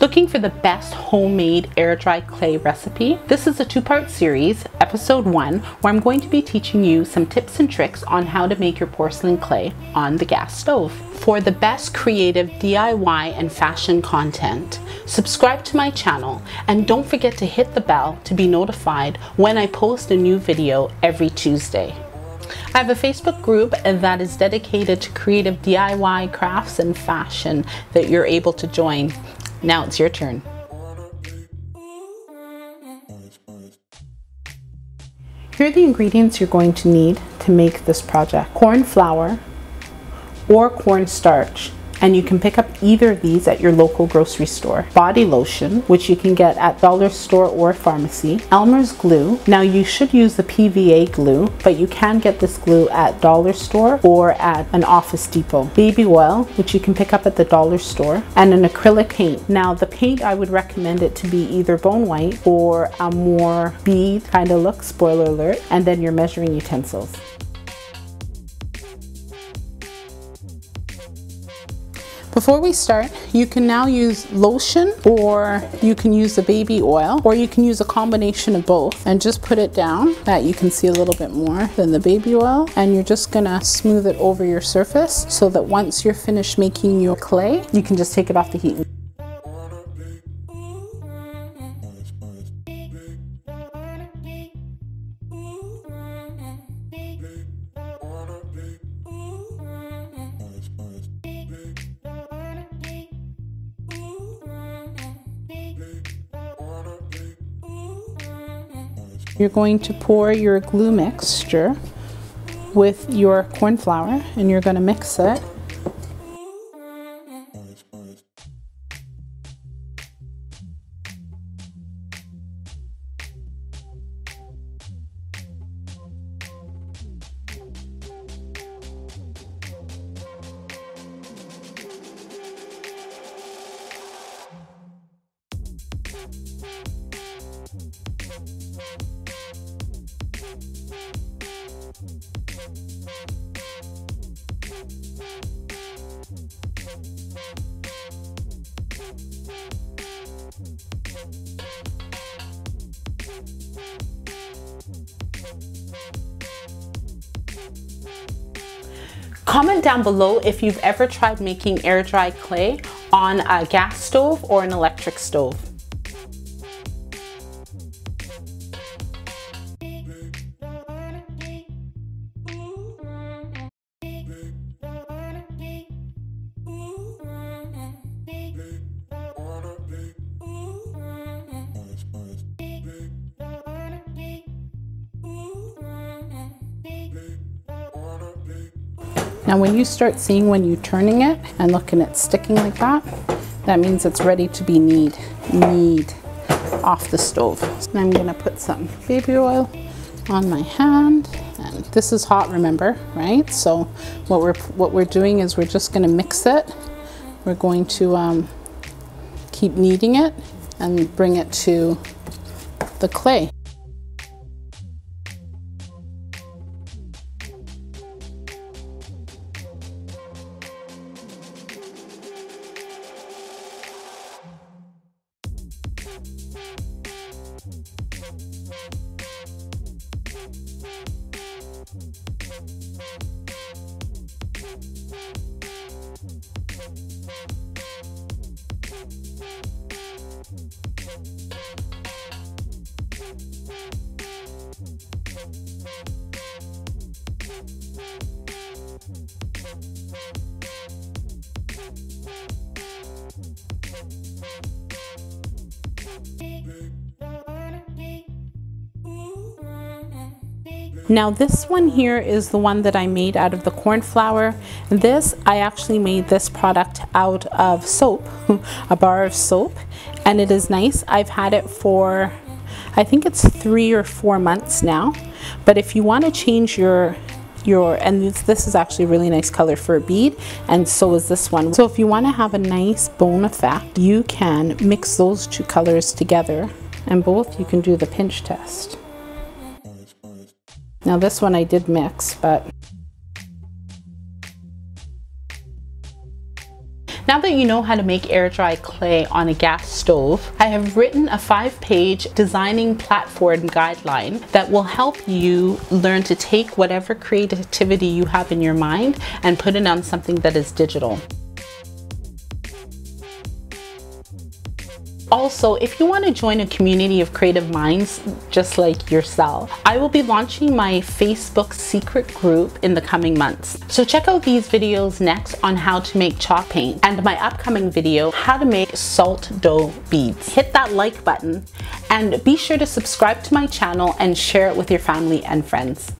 Looking for the best homemade air dry clay recipe? This is a two part series, episode one, where I'm going to be teaching you some tips and tricks on how to make your porcelain clay on the gas stove. For the best creative DIY and fashion content, subscribe to my channel and don't forget to hit the bell to be notified when I post a new video every Tuesday. I have a Facebook group that is dedicated to creative DIY crafts and fashion that you're able to join. Now it's your turn. Here are the ingredients you're going to need to make this project. Corn flour or corn starch, and you can pick up either of these at your local grocery store. Body lotion, which you can get at dollar store or pharmacy. Elmer's glue. Now you should use the PVA glue, but you can get this glue at dollar store or at an office depot. Baby oil, which you can pick up at the dollar store, and an acrylic paint. Now the paint, I would recommend it to be either bone white or a more bead kind of look, spoiler alert, and then your measuring utensils. Before we start, you can now use lotion or you can use the baby oil or you can use a combination of both and just put it down that you can see a little bit more than the baby oil and you're just gonna smooth it over your surface so that once you're finished making your clay, you can just take it off the heat. You're going to pour your glue mixture with your corn flour and you're going to mix it Comment down below if you've ever tried making air dry clay on a gas stove or an electric stove. Now when you start seeing when you're turning it and looking at sticking like that, that means it's ready to be knead, knead off the stove. And I'm gonna put some baby oil on my hand. And this is hot, remember, right? So what we're, what we're doing is we're just gonna mix it. We're going to um, keep kneading it and bring it to the clay. Big. Now this one here is the one that I made out of the corn flour. This, I actually made this product out of soap, a bar of soap, and it is nice. I've had it for, I think it's three or four months now. But if you want to change your your and this, this is actually a really nice color for a bead and so is this one so if you want to have a nice bone effect you can mix those two colors together and both you can do the pinch test now this one I did mix, but Now that you know how to make air dry clay on a gas stove, I have written a five page designing platform guideline that will help you learn to take whatever creativity you have in your mind and put it on something that is digital. Also, if you want to join a community of creative minds just like yourself, I will be launching my Facebook secret group in the coming months. So check out these videos next on how to make chalk paint and my upcoming video, how to make salt dough beads. Hit that like button and be sure to subscribe to my channel and share it with your family and friends.